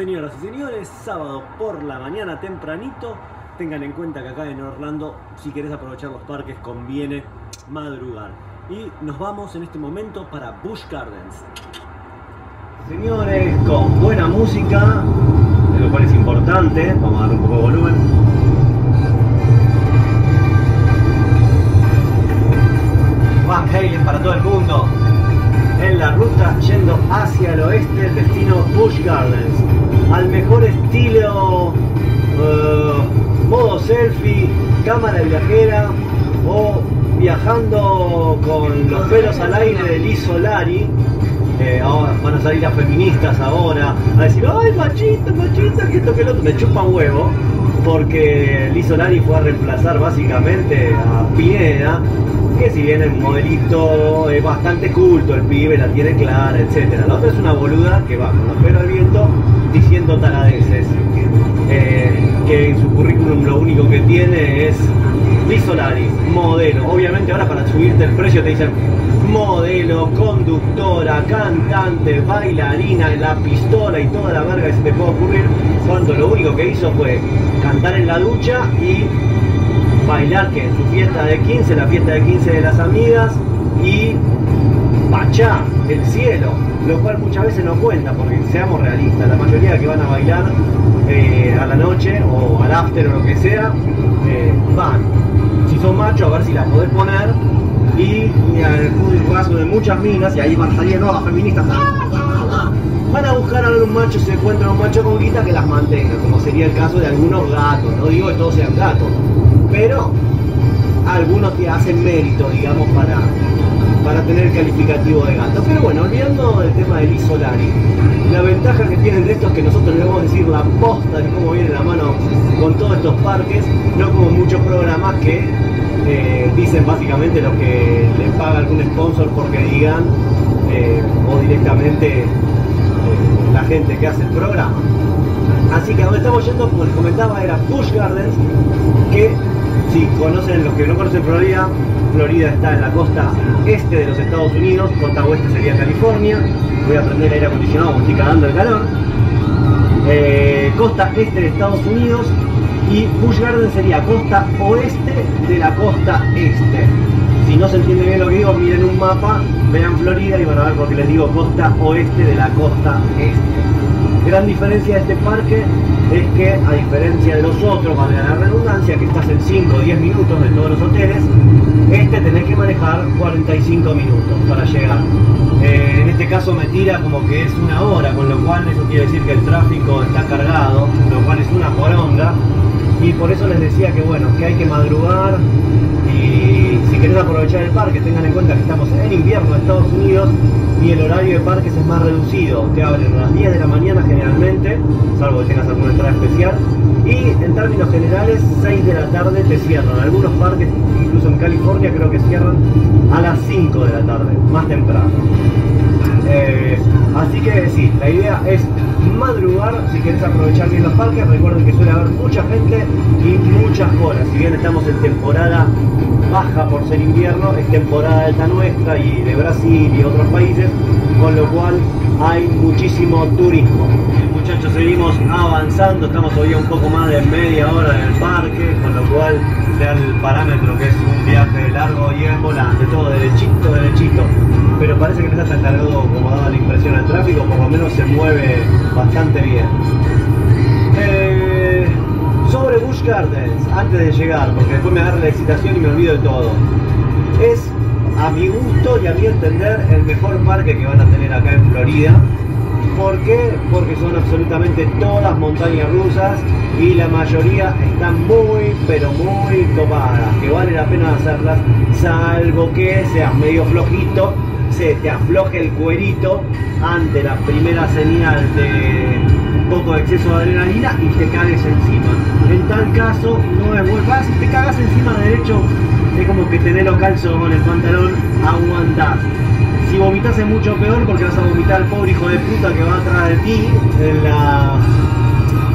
Señoras y señores, sábado por la mañana tempranito, tengan en cuenta que acá en Orlando, si querés aprovechar los parques, conviene madrugar. Y nos vamos en este momento para Busch Gardens. Señores, con buena música, lo cual es importante, vamos a darle un poco de volumen. Van Halen para todo el mundo en la ruta yendo hacia el oeste, el destino Busch Gardens. Al mejor estilo eh, modo selfie, cámara viajera o viajando con los pelos al aire de Liz ahora van a salir las feministas ahora a decir, ay machista, machista, que esto que lo otro, me chupan huevo, porque Liz Solari fue a reemplazar básicamente a Pineda que si bien el modelito es bastante culto, el pibe la tiene clara, etcétera. La otra es una boluda que va con los pelos al viento diciendo taladeces. Eh, que en su currículum lo único que tiene es Solari, modelo. Obviamente ahora para subirte el precio te dicen modelo, conductora, cantante, bailarina, la pistola y toda la verga que se te puede ocurrir, cuando lo único que hizo fue cantar en la ducha y bailar que en su fiesta de 15, la fiesta de 15 de las amigas y Pachá, el cielo, lo cual muchas veces no cuenta, porque seamos realistas, la mayoría que van a bailar eh, a la noche o al after o lo que sea, eh, van, si son machos, a ver si las podés poner y, y al caso de muchas minas, y ahí van a salir nuevas feministas, van a buscar a algún macho, se encuentran un macho con guita que las mantenga, como sería el caso de algunos gatos, no digo que todos sean gatos, pero algunos que hacen mérito, digamos, para, para tener calificativo de gato. Pero bueno, olvidando el tema del Isolari, la ventaja que tienen de esto es que nosotros le vamos a decir la posta de cómo viene la mano con todos estos parques, no como muchos programas que eh, dicen básicamente lo que les paga algún sponsor porque digan eh, o directamente eh, la gente que hace el programa. Así que donde estamos yendo, como les comentaba, era Busch Gardens, que si conocen, los que no conocen Florida, Florida está en la costa este de los Estados Unidos, costa oeste sería California, voy a prender aire acondicionado, me estoy cagando el calor, eh, costa este de Estados Unidos y Busch Gardens sería costa oeste de la costa este. Si no se entiende bien lo que digo, miren un mapa, vean Florida y van a ver por qué les digo costa oeste de la costa este. Gran diferencia de este parque es que, a diferencia de los otros, valga la redundancia, que estás en 5 o 10 minutos de todos los hoteles, este tenés que manejar 45 minutos para llegar. Eh, en este caso me tira como que es una hora, con lo cual eso quiere decir que el tráfico está cargado, lo cual es una poronga. Y por eso les decía que bueno, que hay que madrugar aprovechar el parque, tengan en cuenta que estamos en invierno en Estados Unidos y el horario de parques es más reducido. Te abren a las 10 de la mañana generalmente, salvo que tengas alguna entrada especial. Y en términos generales, 6 de la tarde te cierran. Algunos parques, incluso en California, creo que cierran a las 5 de la tarde, más temprano. Eh, así que sí, la idea es madrugar si querés aprovechar bien los parques. Recuerden que suele haber mucha gente y muchas horas. Si bien estamos en temporada baja por ser invierno, es temporada alta nuestra y de Brasil y otros países, con lo cual hay muchísimo turismo. Muchachos, seguimos avanzando, estamos todavía un poco más de media hora en el parque, con lo cual sea el parámetro que es un viaje largo y en volante, todo derechito, derechito. Pero parece que no está tan cargado como daba la impresión el tráfico, por lo menos se mueve bastante bien. Eh, sobre Busch Gardens, antes de llegar, porque después me agarra la excitación y me olvido de todo. Es, a mi gusto y a mi entender, el mejor parque que van a tener acá en Florida. ¿Por qué? Porque son absolutamente todas montañas rusas y la mayoría están muy, pero muy topadas, que vale la pena hacerlas, salvo que seas medio flojito, se te afloje el cuerito ante la primera señal de poco de exceso de adrenalina y te cagues encima. En tal caso, no es muy fácil, te cagas encima derecho, es como que tenés los calzones, el pantalón, aguantás. Si vomitas es mucho peor porque vas a vomitar al pobre hijo de puta que va atrás de ti en la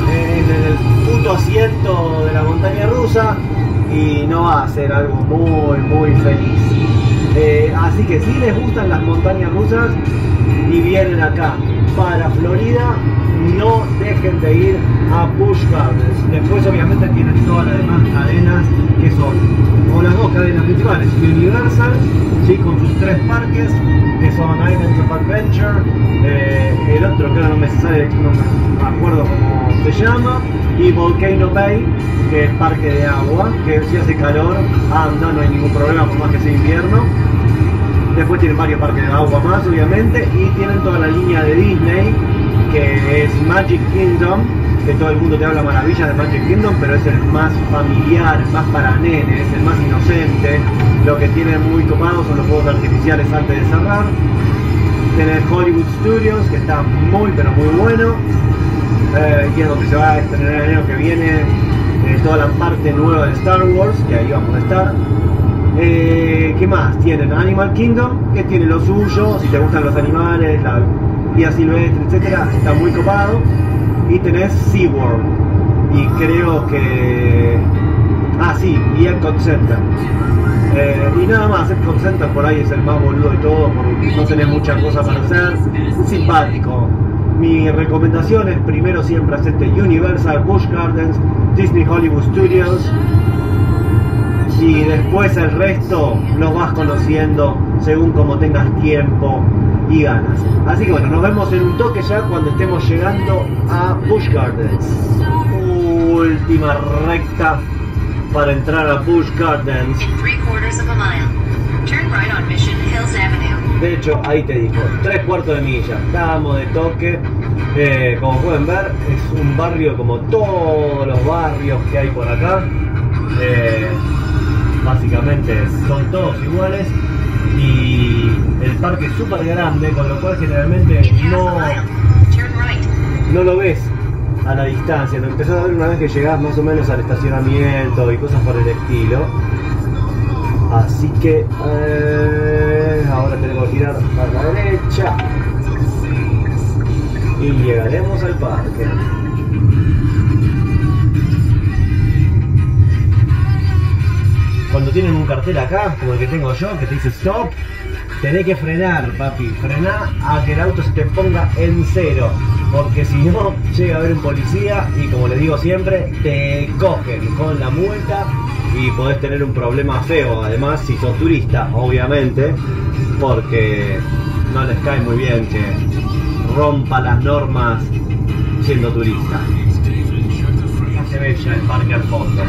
en el puto asiento de la montaña rusa y no va a ser algo muy muy feliz. Eh, así que si les gustan las montañas rusas y vienen acá para Florida, no dejen de ir a Busch Gardens. Después obviamente tienen todas las demás cadenas que son, o las dos cadenas principales, Universal, ¿sí? con sus tres parques, que son Islands of Adventure, eh, el otro que ahora no me sale, no me acuerdo cómo se llama, y Volcano Bay, que es parque de agua, que si hace calor, anda, no hay ningún problema por más que sea invierno. Después tienen varios parques de agua más, obviamente, y tienen toda la línea de Disney, que es Magic Kingdom, que todo el mundo te habla maravillas de Magic Kingdom, pero es el más familiar, el más para nenes, el más inocente. Lo que tiene muy copado son los juegos artificiales antes de cerrar. Tenés Hollywood Studios, que está muy pero muy bueno. Eh, y es donde se va a estrenar el año que viene eh, toda la parte nueva de Star Wars, que ahí vamos a estar. Eh, ¿Qué más? Tienen Animal Kingdom, que tiene lo suyo, si te gustan los animales, la vida silvestre, etcétera, está muy copado. Y tenés SeaWorld. Y creo que. Ah, sí, y Epcot Center. Eh, y nada más, Epcot Center por ahí es el más boludo de todo, porque no tenés muchas cosas para hacer. Simpático. Mi recomendación es primero siempre hacerte Universal, Busch Gardens, Disney Hollywood Studios, y después el resto lo vas conociendo según como tengas tiempo y ganas. Así que bueno, nos vemos en un toque ya cuando estemos llegando a Busch Gardens. Última recta para entrar a Busch Gardens. De hecho, ahí te dijo, tres cuartos de milla, estamos de toque. Eh, como pueden ver, es un barrio como todos los barrios que hay por acá. Eh, básicamente son todos iguales y el parque es súper grande, con lo cual generalmente no, no lo ves a la distancia, lo empezás a ver una vez que llegás más o menos al estacionamiento y cosas por el estilo. Así que eh, ahora tenemos que girar a la derecha y llegaremos al parque. Cuando tienen un cartel acá, como el que tengo yo, que te dice stop, tenés que frenar, papi. Frená a que el auto se te ponga en cero. Porque si no, llega a haber un policía y como le digo siempre, te cogen con la multa y podés tener un problema feo. Además, si sos turista, obviamente, porque no les cae muy bien que rompa las normas siendo turista. Ya se el parque al fondo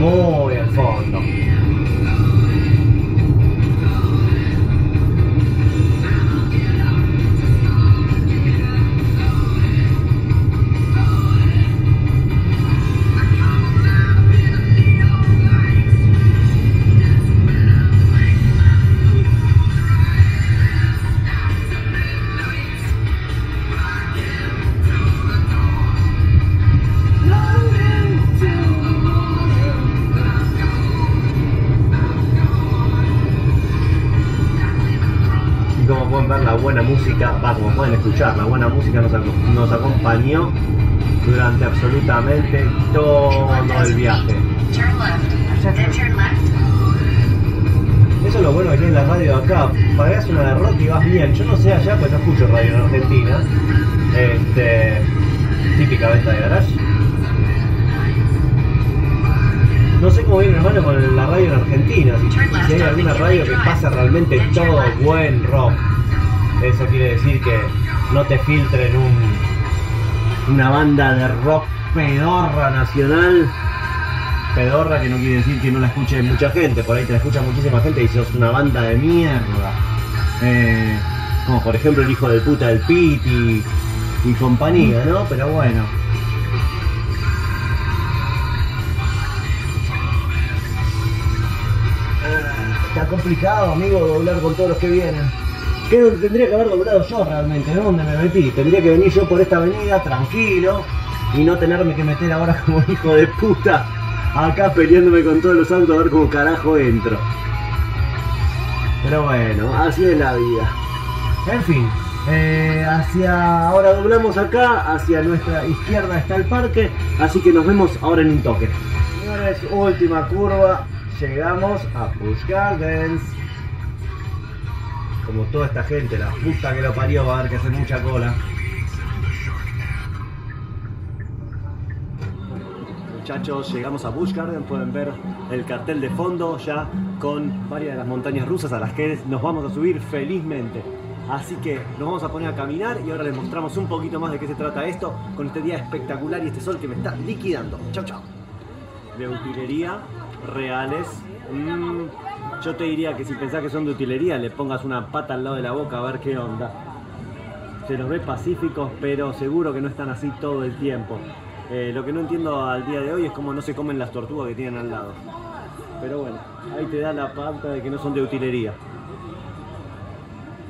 muy al fondo. Va, como pueden escuchar, la buena música nos, nos acompañó durante absolutamente todo el viaje. Eso es lo bueno que tiene la radio acá. Pagás una de rock y vas bien. Yo no sé allá, pues no escucho radio en Argentina. Este, típica venta de garage. No sé cómo viene hermano con la radio en Argentina. Si, hay alguna radio que pasa realmente todo buen rock. Eso quiere decir que no te filtren un, una banda de rock pedorra nacional. Pedorra que no quiere decir que no la escuche mucha gente, por ahí te la escucha muchísima gente y sos una banda de mierda. Eh, como por ejemplo el hijo del puta del Piti y compañía, ¿no? Pero bueno. Está complicado, amigo, doblar con todos los que vienen. ¿Qué tendría que haber doblado yo realmente? ¿Dónde me metí? Tendría que venir yo por esta avenida tranquilo y no tenerme que meter ahora como hijo de puta acá peleándome con todos los autos a ver cómo carajo entro. Pero bueno, así es la vida. En fin, eh, hacia ahora doblamos acá, hacia nuestra izquierda está el parque, así que nos vemos ahora en un toque. Última curva, llegamos a Busch Gardens como toda esta gente, la puta que lo parió, va a haber que hacer mucha cola. Muchachos, llegamos a Busch Garden, pueden ver el cartel de fondo ya con varias de las montañas rusas a las que nos vamos a subir felizmente. Así que nos vamos a poner a caminar y ahora les mostramos un poquito más de qué se trata esto con este día espectacular y este sol que me está liquidando. Chau, chau. De utilería, reales. Mm, yo te diría que si pensás que son de utilería, le pongas una pata al lado de la boca a ver qué onda. Se los ve pacíficos, pero seguro que no están así todo el tiempo. Eh, lo que no entiendo al día de hoy es cómo no se comen las tortugas que tienen al lado. Pero bueno, ahí te da la pauta de que no son de utilería.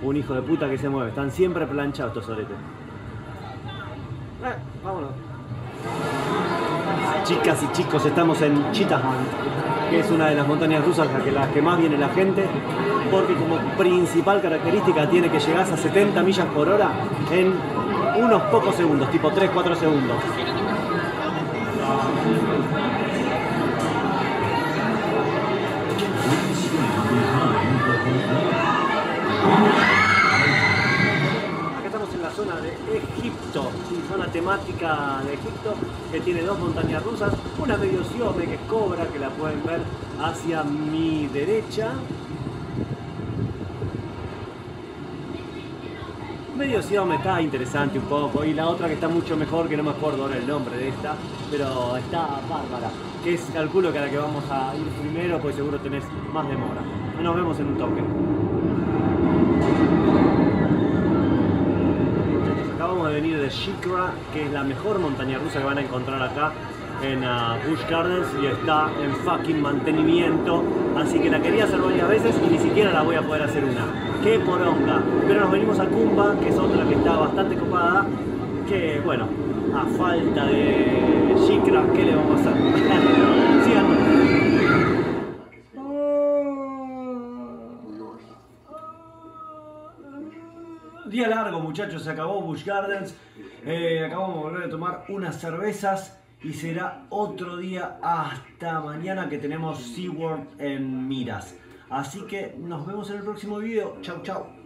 Un hijo de puta que se mueve. Están siempre planchados estos. Eh, vámonos. Chicas y chicos, estamos en Chittahan, que es una de las montañas rusas a las que más viene la gente, porque como principal característica tiene que llegar a 70 millas por hora en unos pocos segundos, tipo 3-4 segundos. Egipto, zona temática de Egipto que tiene dos montañas rusas, una medio siome que es Cobra, que la pueden ver hacia mi derecha, medio me está interesante un poco y la otra que está mucho mejor, que no me acuerdo ahora el nombre de esta, pero está bárbara, que es, calculo que a la que vamos a ir primero, pues seguro tenés más demora. Nos vemos en un toque. Shikra, que es la mejor montaña rusa que van a encontrar acá en uh, Busch Gardens y está en fucking mantenimiento. Así que la quería hacer varias veces y ni siquiera la voy a poder hacer una. ¡Qué poronga! Pero nos venimos a Kumba, que es otra que está bastante copada. Que bueno, a falta de Shikra, ¿qué le vamos a hacer? Largo muchachos, se acabó Busch Gardens, eh, acabamos de volver a tomar unas cervezas y será otro día hasta mañana que tenemos SeaWorld en miras. Así que nos vemos en el próximo video. Chau, chau.